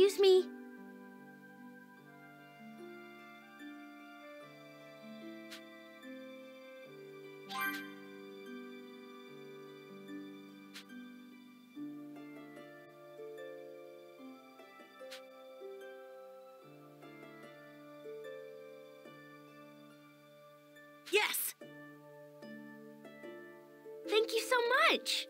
Excuse me. Yes! Thank you so much.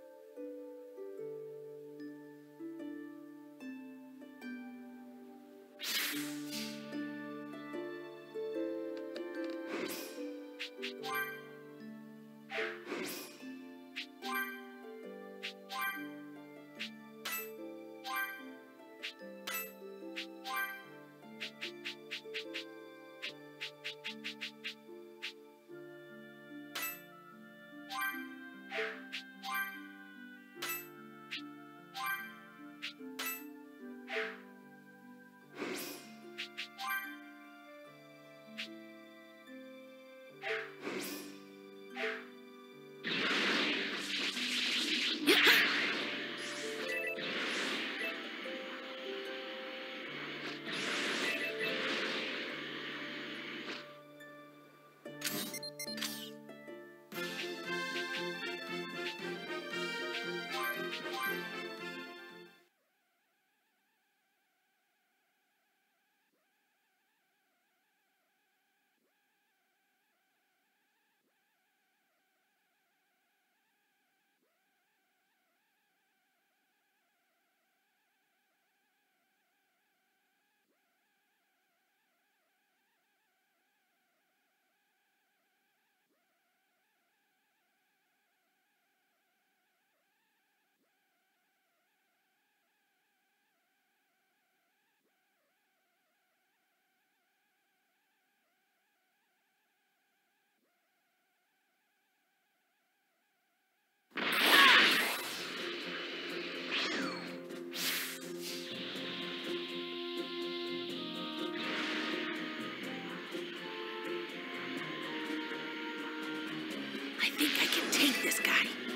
I think I can take this guy.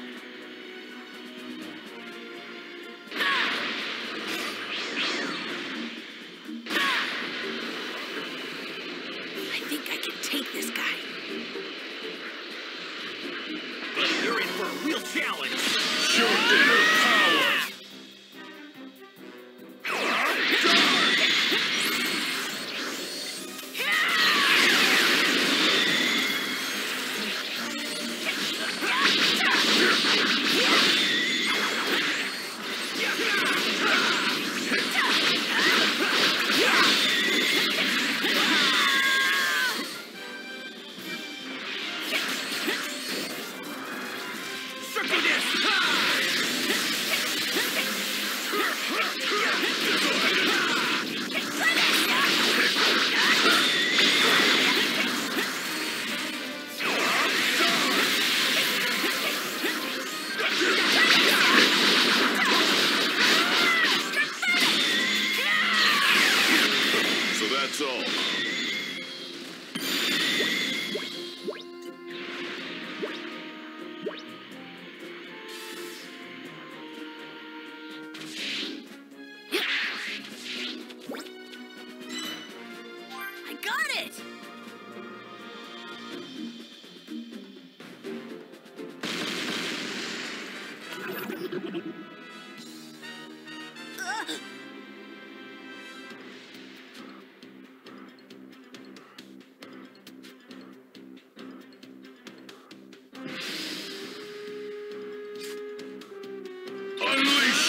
So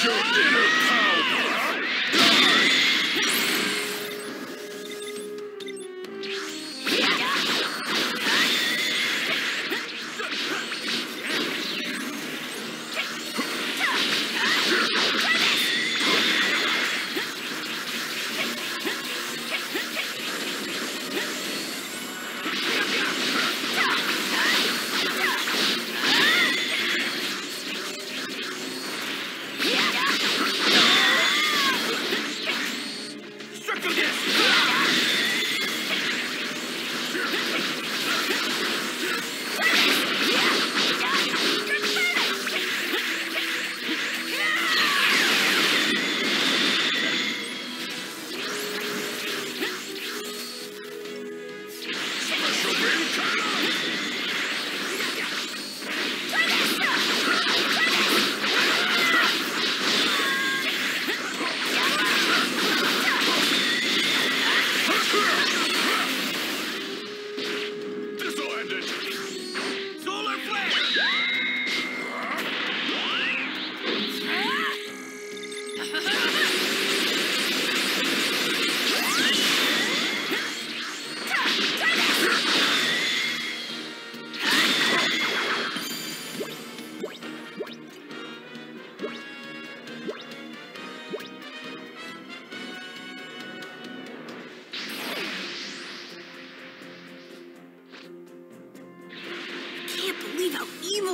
Unleash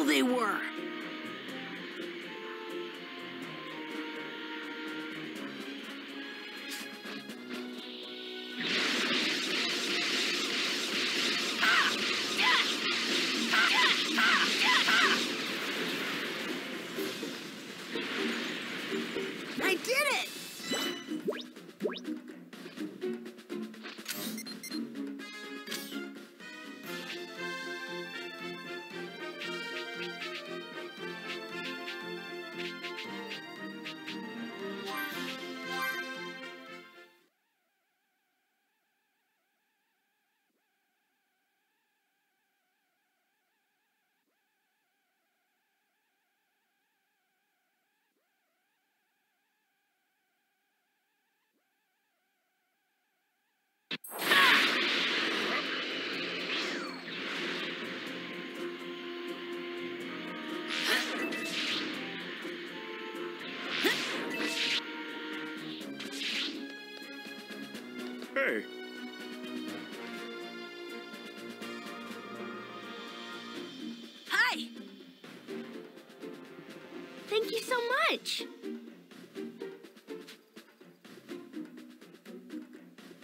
they were. Hey, Hi! Thank you so much.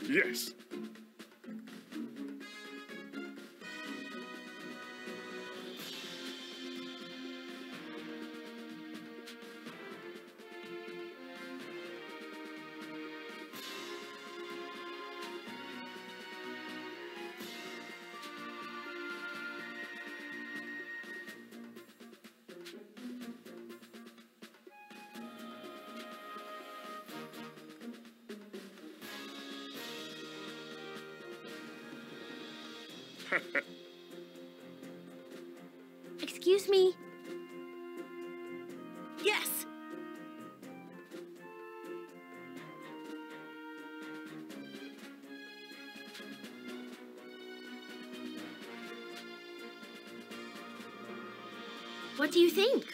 yes. Excuse me. Yes! What do you think?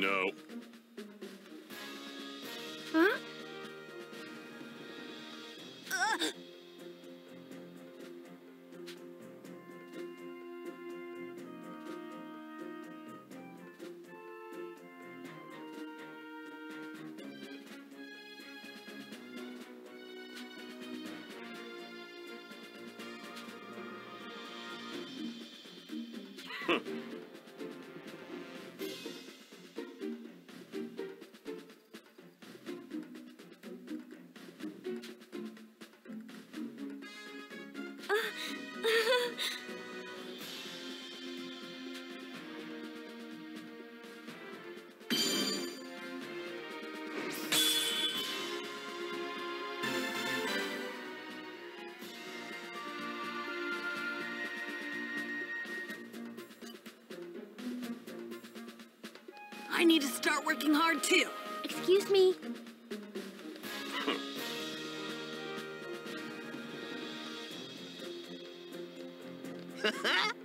No. Huh? uh, I need to start working hard too. Excuse me.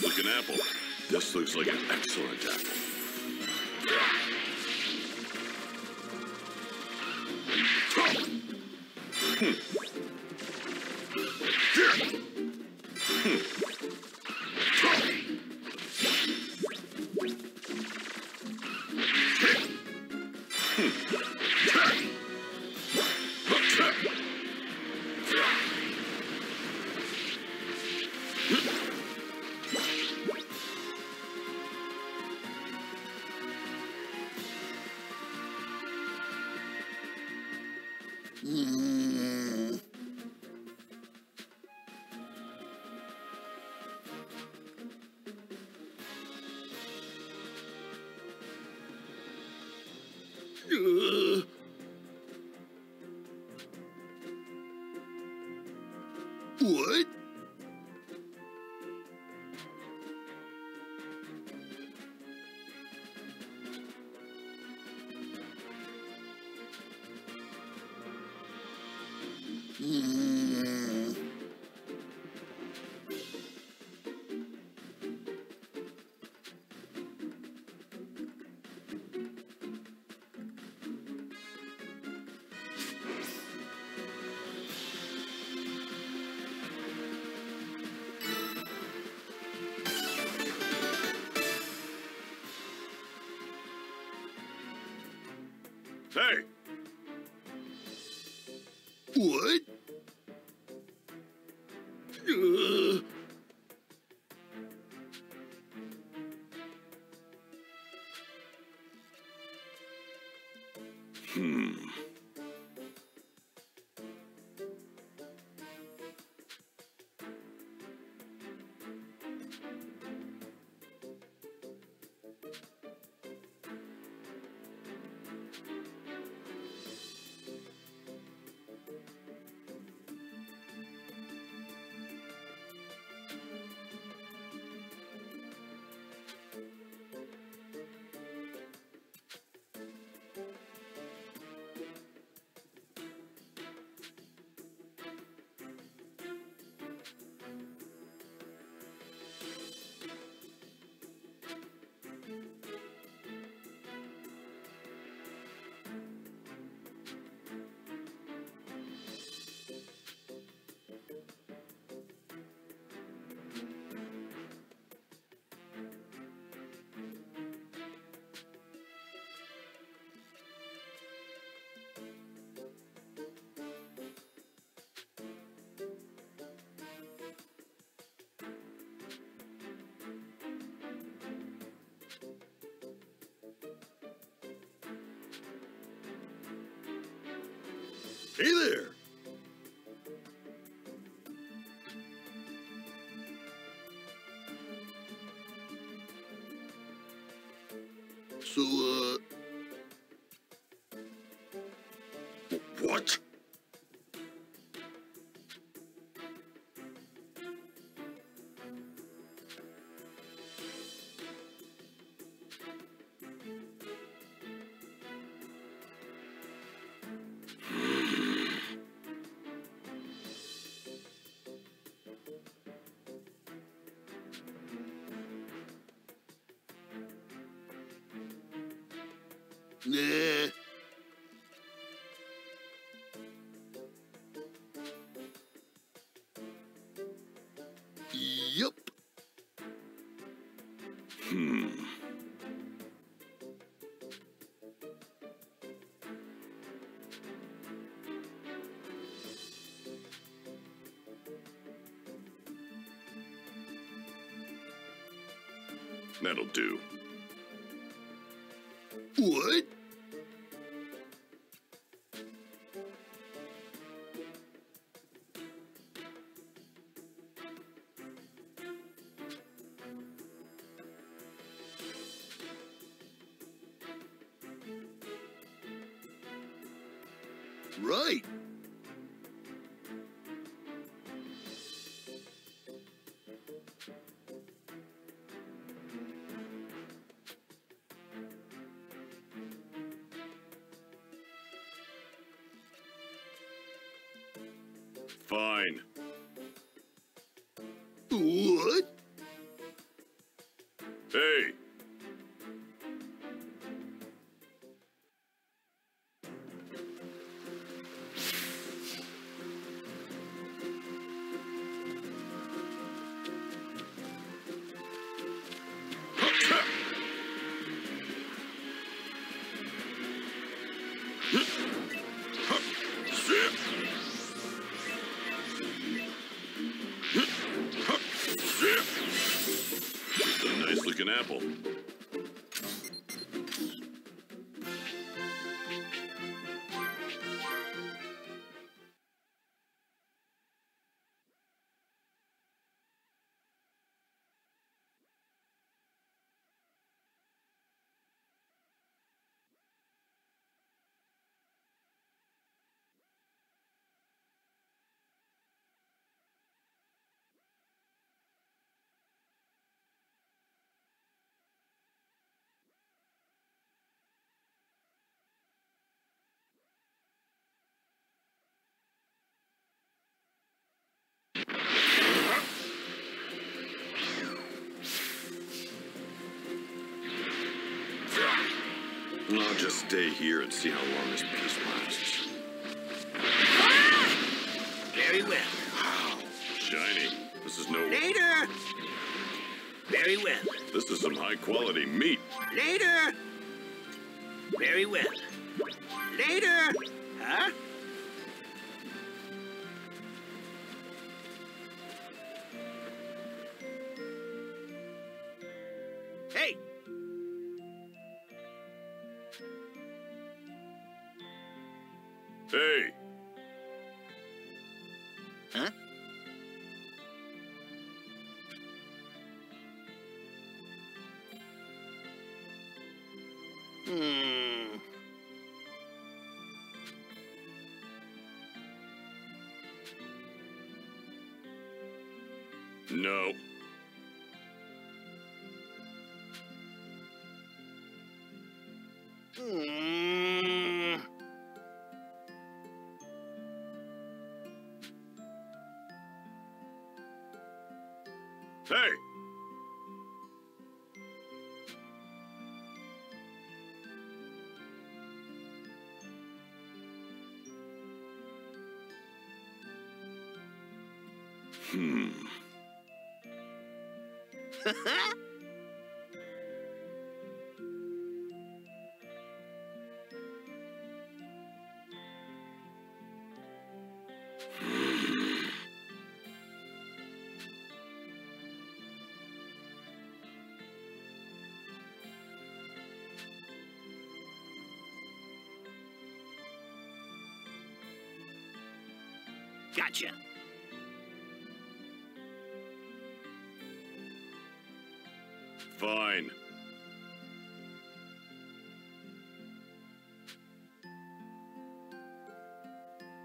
apple. This looks like an excellent apple. Uh, Hmm. Hey! What? Hey there! So, uh... What? That'll do. What? Hey, apple. I'll just stay here and see how long this peace lasts. Very well. Shiny. This is no... Later. Very well. This is some high-quality meat. Later. Very well. Later. Huh? Hey! Huh? Hmm. No. Hey! Hmm. Gotcha. Fine.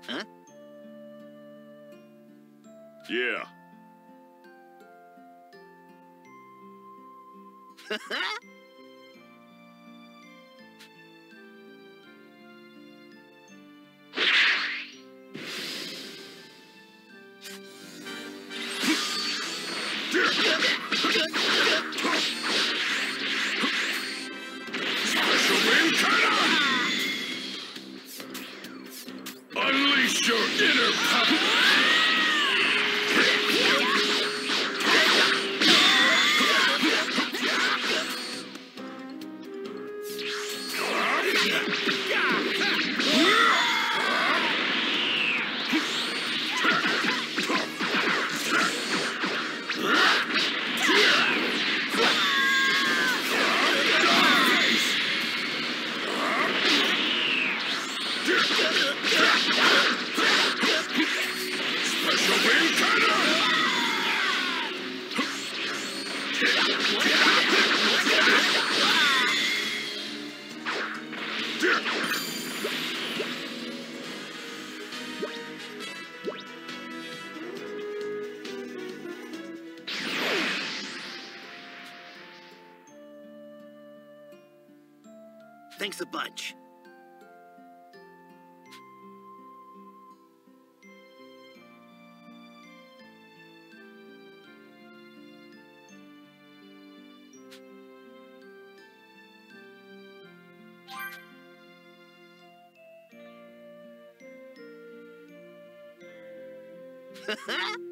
Huh? Yeah. Ha ha!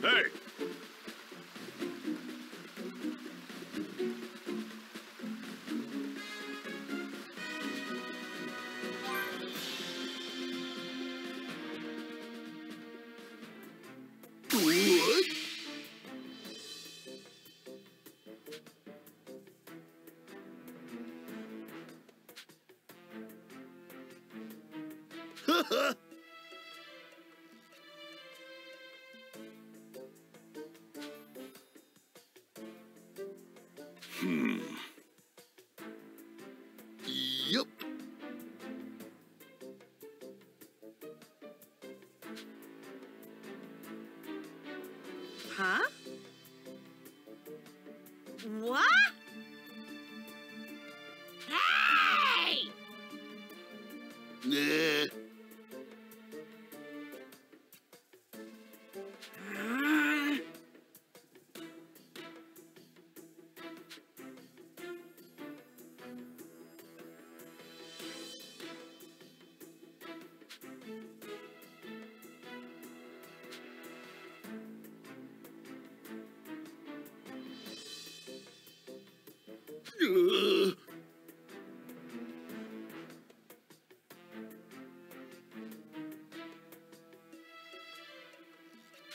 Hey! Huh? What? Hey!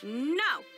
No!